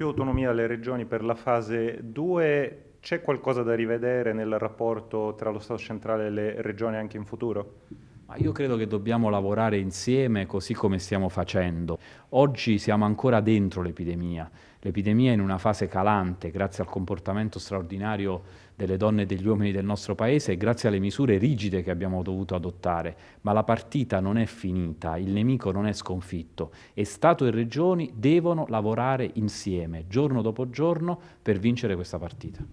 Più autonomia alle regioni per la fase 2, c'è qualcosa da rivedere nel rapporto tra lo Stato centrale e le regioni anche in futuro? Ma io credo che dobbiamo lavorare insieme così come stiamo facendo. Oggi siamo ancora dentro l'epidemia. L'epidemia è in una fase calante grazie al comportamento straordinario delle donne e degli uomini del nostro Paese e grazie alle misure rigide che abbiamo dovuto adottare. Ma la partita non è finita, il nemico non è sconfitto e Stato e Regioni devono lavorare insieme, giorno dopo giorno, per vincere questa partita.